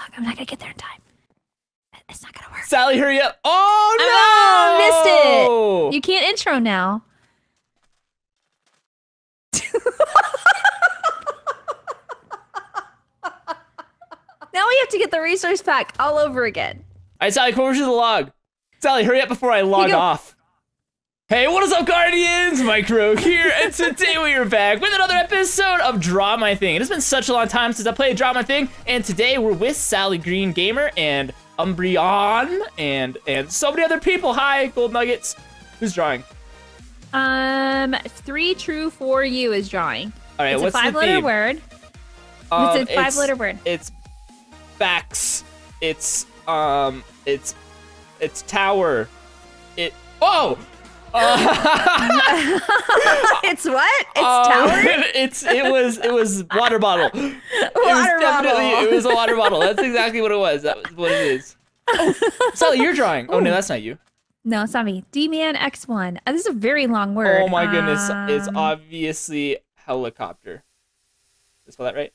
Fuck, I'm not gonna get there in time. It's not gonna work. Sally, hurry up! Oh no! Oh, missed it. You can't intro now. now we have to get the resource pack all over again. All right, Sally, come over to the log. Sally, hurry up before I log off. Hey, what is up, Guardians? Mike Rogue here, and today we are back with another episode of Draw My Thing. It has been such a long time since I played Draw My Thing, and today we're with Sally Green Gamer and Umbreon and and so many other people. Hi, Gold Nuggets. Who's drawing? Um, three true for you is drawing. All right, It's a what's the five-letter theme? word. Um, it's a five-letter word. It's facts. It's um. It's it's tower. It. Oh. Uh, it's what? It's um, tower. It's it was it was water bottle. It was Water definitely bottle. it was a water bottle. That's exactly what it was. That was what it is. Oh, Sally, you're drawing. Oh no, that's not you. No, it's not me. D-Man X1. Uh, this is a very long word. Oh my goodness, it's Um, obviously helicopter. Is spell that right?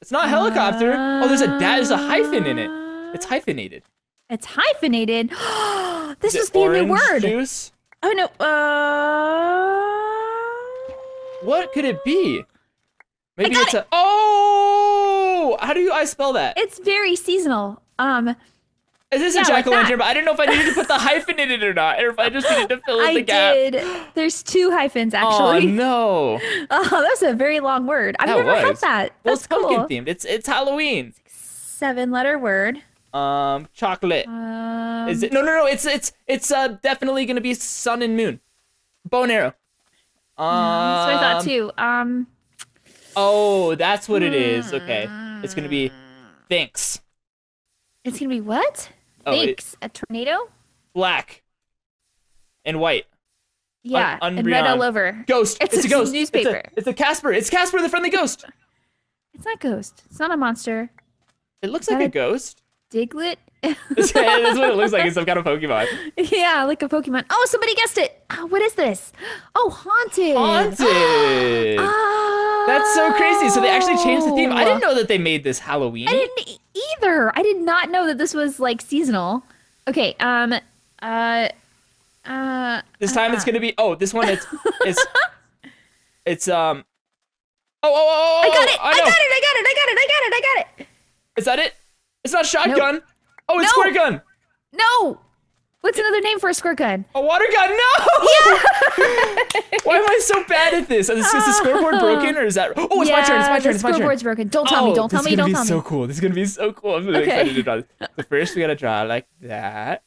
It's not helicopter. oh, there's a da- there's a hyphen in it. It's uh, hyphenated. It's hyphenated. this Is must it be a new word. Juice? Oh no. Uh... What could it be? Maybe it's a. Oh! How do you I spell that? It's very seasonal. Um, Is this yeah, a jack o' lantern? but I didn't know if I needed to put the hyphen in it or not, or if I just needed to fill in I the gap. I did. There's two hyphens actually. Oh no! Oh, that's a very long word. I've That never had was. that. Well, That's it's pumpkin cool. themed. It's it's Halloween. Seven letter word. Um, chocolate. Um, Is it? No, no, no. It's it's it's uh definitely gonna be sun and moon, bow and arrow. Um, that's what I thought too. Um, Oh, that's what it is. Okay, it's gonna be thanks. it's gonna be what? Oh, it- Thanks. A tornado? Black and white. Yeah, Un- and red all over. Ghost. It's It's, a a ghost. newspaper. It's a, it's a Casper. It's Casper the friendly ghost. It's not ghost. It's not a monster. It looks like a a- ghost. Diglett? That's what it looks like. It's some kind of Pokemon. yeah, like a Pokemon. Oh, somebody guessed it. Oh, what is this? Oh, haunted. Haunted. Ah. That's so crazy. So they actually changed the theme. I didn't know that they made this Halloween. I didn't either. I did not know that this was like seasonal. Okay. Um. Uh. Uh. This time it's gonna be. Oh, this one it's it's it's um. Oh oh oh! oh I got it. I I, got it. I got it. I got it. I got it. I got it. Is that it? It's not shotgun. Oh, it's No. squirt gun. No. What's another name for a squirt gun? A water gun. No. Why am I so bad at this? Is, is the scoreboard broken or is that? Oh, it's my turn. It's my turn. It's my turn. The scoreboard's broken. Don't tell me. Oh, Don't tell this me. is gonna Don't be tell so me. cool. This is gonna be so cool. I'm really Okay. excited to draw this. So first we gotta draw like that.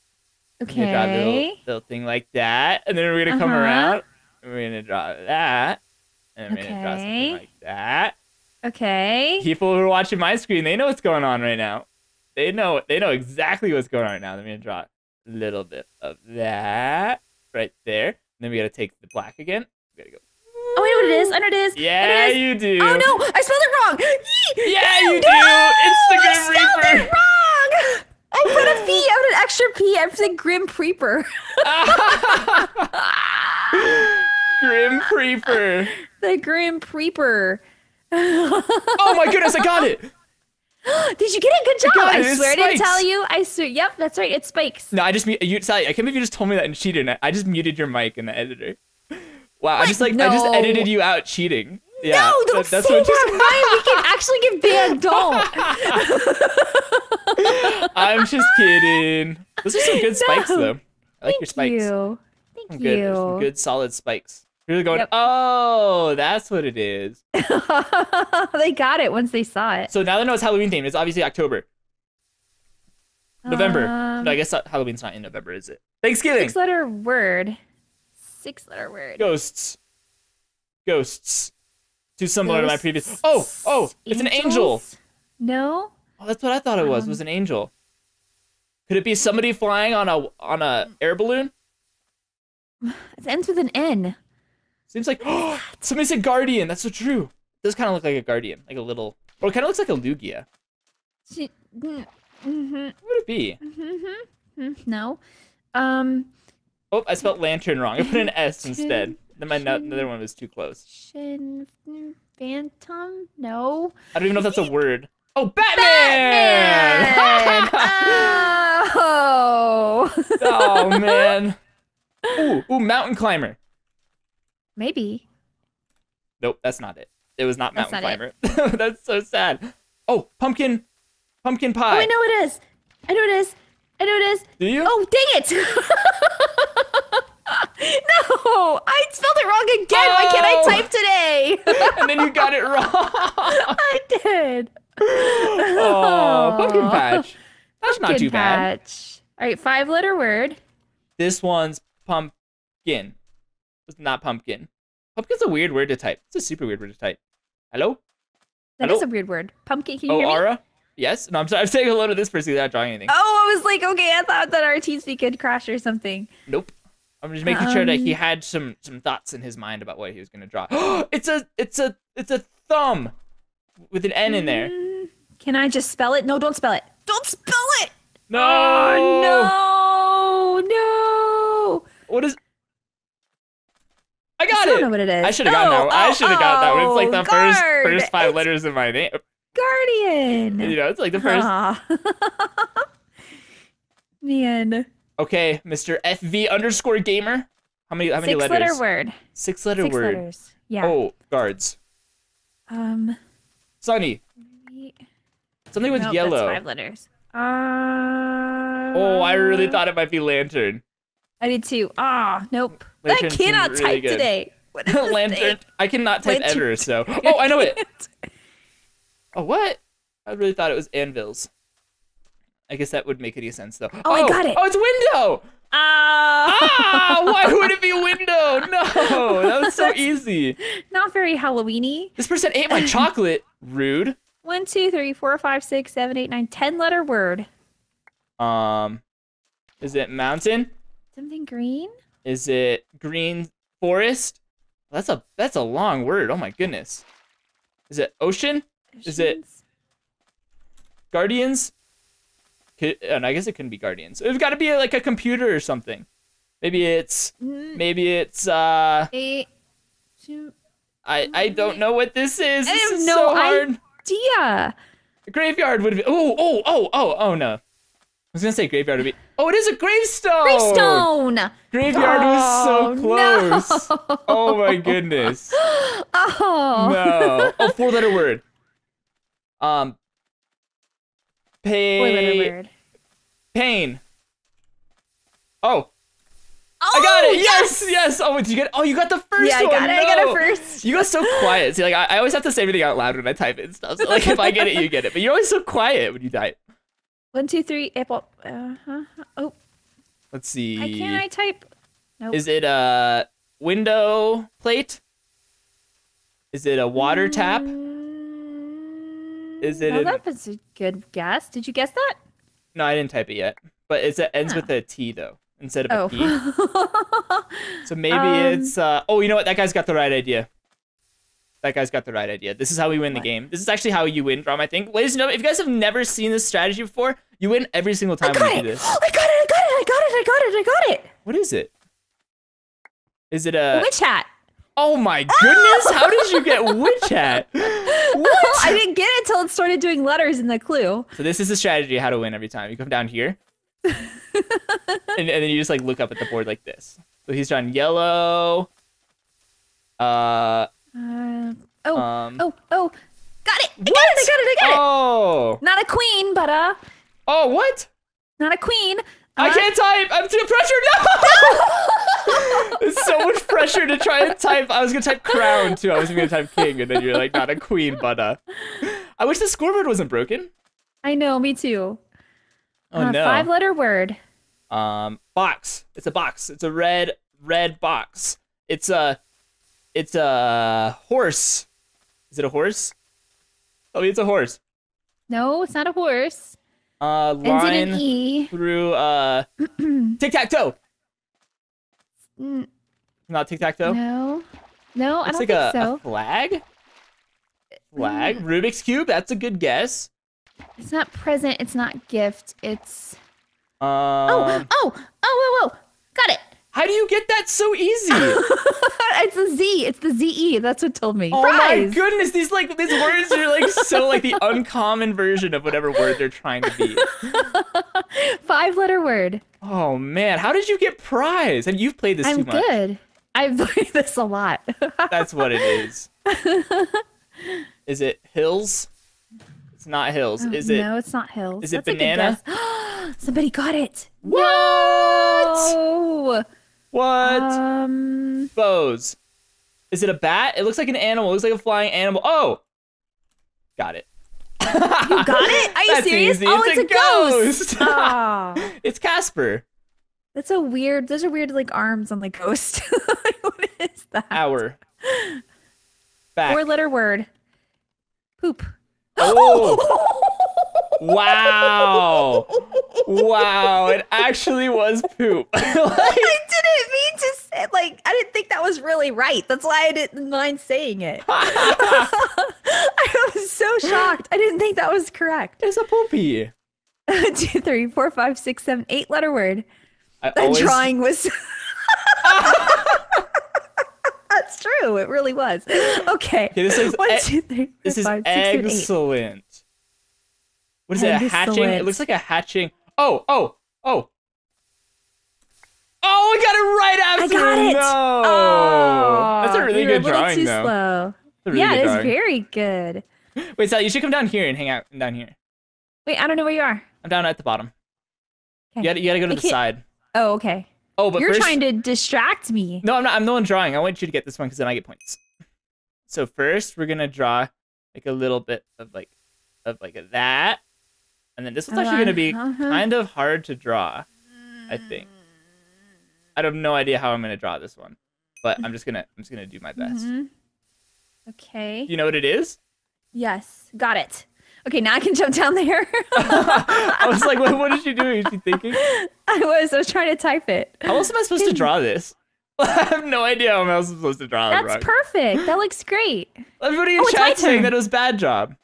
Okay. We're gonna draw a little, little thing like that, and then we're gonna come Uh-huh. around. And we're gonna draw that, and we're gonna draw something like that. Okay. People who are watching my screen, they know what's going on right now. They know they know exactly what's going on right now. We're gonna draw a little bit of that right there. And then we gotta take the black again. We gotta go. Oh, I know what it is. I know what it is. Yeah, it is. you do. Oh no! I spelled it wrong. Yeah, you do. It's the I Grim spelled Reaper. it wrong. I put a P. I put an extra p. I'm said Grim Creeper. Grim Creeper. the Grim Creeper. Oh my goodness, I got it. Did you get it? Good job. got it. I swear I didn't tell you. I swear. Yep, that's right. It's spikes. No, I just you Sally, I can't believe you just told me that and cheated. I- I just muted your mic in the editor. Wow, I just like I just edited you out cheating. Yeah, no, don't that- that's say what just- that, Ryan. We can actually get banned. Don't. I'm just kidding. Those are some good spikes No. though. I like your spikes. you. Thank Some good, you. some good solid spikes. Really going. Yep. Oh, that's what it is. they got it once they saw it. So now they know it's Halloween themed. It's obviously October, November. Um, no, I guess Halloween's not in November, is it? Thanksgiving. Six letter word. Six letter word. Ghosts. Ghosts. Too similar to my previous. Oh, oh, it's an angel. No. Oh, that's what I thought it was. Um, was an angel. Could it be somebody flying on a on a air balloon? It ends with an N. Seems like oh, somebody said guardian. That's so true. It does kind of look like a guardian, like a little, or it kind of looks like a Lugia. She, mm -hmm. What would it be? Mm -hmm. Mm -hmm. No. Um. Oh, I spelled lantern wrong. I put an S instead. Then my another one was too close. Shin Phantom? No. I don't even know if that's a word. Oh, Batman! Batman! oh. oh man. Ooh, ooh, mountain climber. Maybe. Nope, that's not it. It was not That's mountain not climber. that's so sad. Oh, pumpkin, pumpkin pie. Oh. I know it is. I know it is. I know it is. Do you? Oh, dang it! no, I spelled it wrong again. Why can't Oh. I type today? and then you got it wrong. I did. oh, pumpkin patch. That's not Pumpkin too bad. patch. All right, five letter word. This one's pumpkin. Not pumpkin. Pumpkin's a weird word to type. It's a super weird word to type. Hello? That Hello? is a weird word. Pumpkin. Can you Oh, hear me? Yes? No, I'm sorry. I'm saying hello to this person without drawing anything. Oh, I was like, okay, I thought that our TeamSpeak could crash or something. Nope. I'm just making sure that he Um, had some some thoughts in his mind about what he was gonna draw. it's a it's a it's a thumb with an N in there. Mm, Can I just spell it? No, don't spell it. Don't spell it. No. Oh no, no. What is? I got I don't it. know what it is. I should have gotten that. One. I Oh, should have gotten that one. It's like oh, the first guard. first five It's letters in my name. Guardian. You know, it's like the first. Man. Okay, Mr. FV underscore gamer. How many? How many Six letters? letter word. Six letter Six word. letters. Yeah. Oh, guards. Um. Sunny. Something with nope, yellow. That's five letters. Uh, Oh, I really thought it might be lantern. I did too. Ah, nope. I cannot really type good. today. What is lantern. I cannot type Lantern. ever. So. Oh, I know it. Oh, what? I really thought it was anvils. I guess that would make any sense though. Oh, I got it. Oh, it's window. Ah, Ah, why would it be window? No, that was so easy. not very Halloweeny. This person ate my chocolate. Rude. One, two, three, four, five, six, seven, eight, nine, ten letter word. Um, is it mountain? Something green. Is it green forest? That's a that's a long word. Oh my goodness. Is it ocean? Is it- Guardians? Could, and I guess it couldn't be guardians. It's got to be like a computer or something. Maybe it's Mm, maybe it's uh Eight. Two. I I don't know what this is. I This have is no so hard. idea. Graveyard would be. Oh oh oh oh oh no. I was gonna say graveyard would be. Oh, it is a gravestone. Gravestone. Graveyard was so Oh, close. no. Oh my goodness. Oh. No. Oh, four letter word. Um. pain. Four letter word. Pain. Oh, Oh, I got it. Yes, yes. Oh, did you get? Oh, you got the first Yeah, I one. got it. I got No. it first. You got so quiet. See, like I, I always have to say everything out loud when I type it and stuff. So, like if I get it, you get it. But you're always so quiet when you type. One, two, three. Apple. Uh, huh. Oh, Let's see. I can't. I type. Nope. Is it a window plate? Is it a water tap? Mm, Is it an- that was a good guess. Did you guess that? No, I didn't type it yet. But it ends Huh. with a T though instead of Oh. a P. So maybe Um, it's. Uh, oh, you know what? That guy's got the right idea. That guy's got the right idea. This is how we win the game. This is actually how you win, Drum. I think, ladies and gentlemen, if you guys have never seen this strategy before, you win every single I time got when you it. do this. I got it. I got it. I got it. I got it. I got it. What is it? Is it A witch hat. Oh my goodness! How did you get witch hat? I didn't get it until it started doing letters in the clue. So this is the strategy how to win every time. You come down here, and, and then you just like look up at the board like this. So he's drawing yellow. Uh. Uh, oh, Um. oh, oh. Got it. I got it. I got it. I got it. Oh. Not a queen, but uh, Oh what? not a queen. I Uh, can't type. I'm too pressured. No. It's so much pressure to try and type. I was gonna type crown too. I was gonna type king, and then you're like, not a queen, but uh. I wish the scoreboard wasn't broken. I know. Me too. Oh uh, no. Five letter word. Um, box. It's a box. It's a red, red box. It's a, it's a horse. Is it a horse? Oh, it's a horse. No, it's not a horse. Uh, line E. through uh, tic tac toe. Mm, Not tic tac toe. No. No, I don't like think a, so. a flag. Flag. Rubik's cube. That's a good guess. It's not present. It's not gift. It's. Um, Oh, oh, oh, whoa, whoa. Got it. how do you get that so easy? it's a Z. It's the ZE. That's what told me. Oh my goodness, these like these words are like so like the uncommon version of whatever word they're trying to be. Five letter word. Oh man, how did you get prize? And you've played this I'm too much. good. I've played this a lot. That's what it is. is it hills? It's not hills. Oh, is it Oh, No, it's not hills. is it That's banana? Somebody got it. what? Oh. What? Um. Bows. Is it a bat? It looks like an animal. It looks like a flying animal. Oh, got it. You got it? Are you That's serious? easy. Oh, It's it's, a a ghost. ghost. oh. It's Casper. That's a weird. Those are weird, like arms on the ghost. what is that? Hour. Back. Four letter word. Poop. Oh. wow. Wow. It actually was poop. Like, I didn't mean to say. Like, I didn't think that was really right. That's why I didn't mind saying it. I was so shocked. I didn't think that was correct. it's a poopy. Two, three, four, five, six, seven, eight letter word. I That always- drawing was. That's true. It really was. Okay. Okay, this is One, two, three, four, This is five, six, seven, eight. excellent. What is it? A hatching? It looks like a hatching. Oh, oh, oh. Oh, I got it right after. I got it. No. Oh, That's a really good a little drawing, too though. slow. Really yeah, good it is drawing. very good. Wait, Sally, you should come down here and hang out down here. Wait, I don't know where you are. I'm down at the bottom. Okay. You gotta, you gotta go to I the can't- side. Oh, okay. Oh, but You're first, trying to distract me. No, I'm not. I'm the one drawing. I want you to get this one because then I get points. So first, we're gonna draw like a little bit of like of like that, and then this one's actually gonna be Uh-huh. kind of hard to draw. I think. I have no idea how I'm gonna draw this one, but I'm just gonna I'm just gonna do my best. Mhm. Okay. You know what it is? Yes, got it. Okay, now I can jump down there. I was like, what, what is she doing? Is she thinking? I was. I was trying to type it. How else am I supposed to draw this? I have no idea how else I'm supposed to draw That's it. Right. perfect. That looks great. Everybody in Oh, it's my chat saying turn. that it was bad job.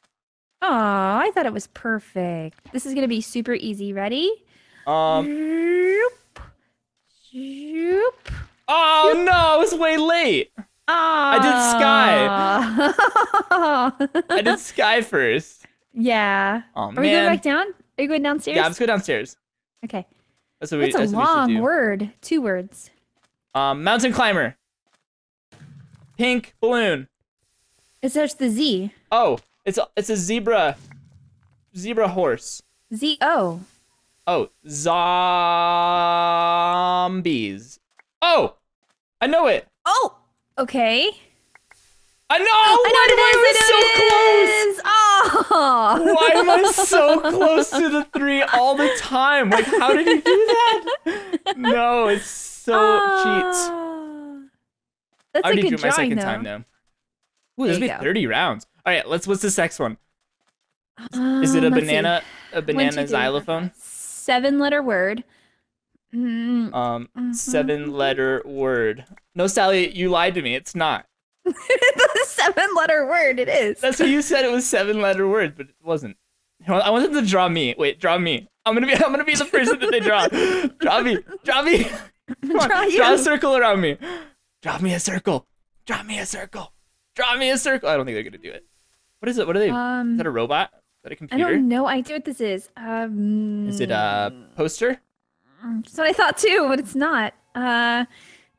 Oh, I thought it was perfect. This is gonna be super easy. Ready? Um. Zoop. Zoop. Oh no, I was way late. Ah. I did sky. I did sky first. yeah. Oh Are we going back down? Are you going downstairs? Yeah, let's go downstairs. Okay. That's what we. That's a that's what we long word. Two words. Um, mountain climber. Pink balloon. It starts the Z. Oh, it's a, it's a zebra. Zebra horse. Z O. Oh, zombies. Oh, I know it. Oh. Okay. I know. I know Why am I is. so close? Know Why am what it is. Oh. I so close to the three all the time? Like, how did you do that? No, it's so cheats. Ah. That's I already a good drew my drawing, second though. time now. Ooh, this There will be go. 30 rounds. All right, let's. What's this next one? Is it a Um, let's see. banana? A banana two, three, four, xylophone? Seven letter word. Mm, Um, Mhm. seven letter word. No, Sally, you lied to me. It's not. the seven letter word it is. That's what you said. It was seven letter word, but it wasn't. I want them to draw me. Wait, draw me. I'm gonna be. I'm gonna be the person that they draw. Draw me. Draw me. On, Draw you. Draw a circle around me. Draw me a circle. Draw me a circle. Draw me a circle. I don't think they're gonna do it. What is it? What are they? is Um, that a robot? Is that a I computer? don't know idea what this is. Um, Is it a poster? That's what I thought too, but it's not. Uh,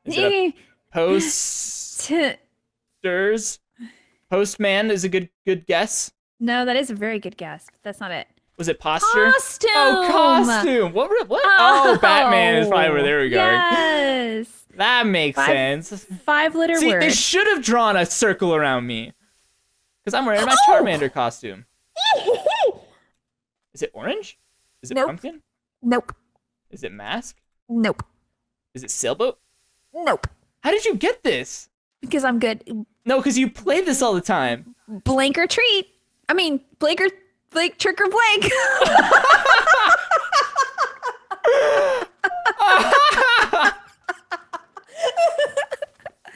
Is it a eh, posters? Postman is a good good guess. no, that is a very good guess, but that's not it. Was it posture? Costume. Oh, costume. What? What? Oh, Batman is probably where there we go. Yes. That makes Five- sense. Five letter See, word. they should have drawn a circle around me. Because I'm wearing my Oh! Charmander costume. Is it orange? Is it Nope. pumpkin? nope. Is it mask? Nope. Is it sailboat? Nope. How did you get this? Because I'm good. No, because you play this all the time. Blank or treat. I mean, blank or blank, trick or blank.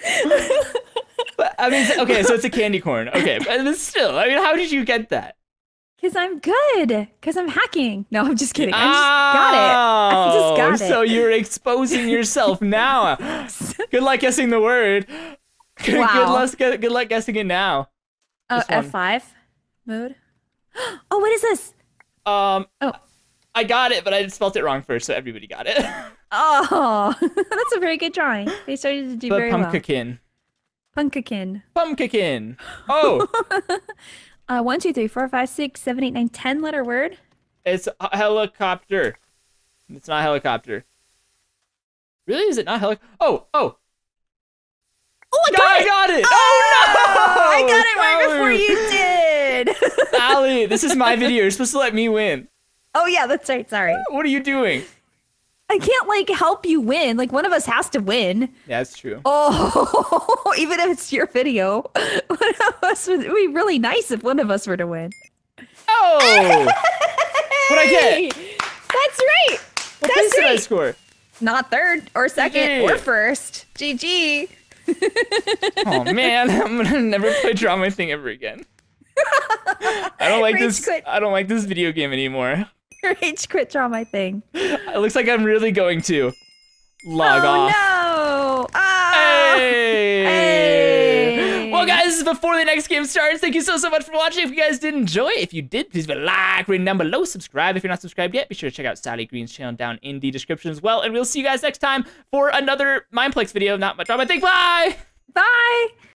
But I mean, okay, so it's a candy corn. Okay, but still, I mean, how did you get that? Because I'm good. Because I'm hacking. No, I'm just kidding. I just got it. I Oh, just got it. So you're exposing yourself now. Good luck guessing the word. Good, Wow. good luck. Good, luck guessing it now. Oh, F5 mode. Oh, what is this? Um. Oh. I got it, but I spelled it wrong first, so everybody got it. Oh, that's a very good drawing. They started to do but very well. pumpkin. Pumpkin. Pumpkin. Oh, Uh, one, two, three, four, five, six, seven, eight, nine, ten letter word. it's a helicopter. It's not helicopter. Really? Is it not helic? Oh, oh. Oh, I got I it! got it. Oh, no! I got it right before you did. Allie, this is my video. You're supposed to let me win. oh yeah, that's right. Sorry, What are you doing? I can't like help you win. Like one of us has to win. Yeah, that's true. Oh, even if it's your video, one of us would it'd be really nice if one of us were to win. Oh! What'd I get? That's right. What That's place did I score? Not third or second GG. or first. GG. Oh man, I'm gonna never play Draw My Thing ever again. I don't like Rage this. quit. I don't like this video game anymore. Rage quit draw my thing. It looks like I'm really going to log oh off. no. Ah. Hey! Hey. Well, guys, before the next game starts, thank you so, so much for watching. If you guys did enjoy, it, if you did, please leave a like, rating down below, subscribe if you're not subscribed yet. Be sure to check out Sally Green's channel down in the description as well. And we'll see you guys next time for another Mineplex video. Not much on my thing. Bye! Bye.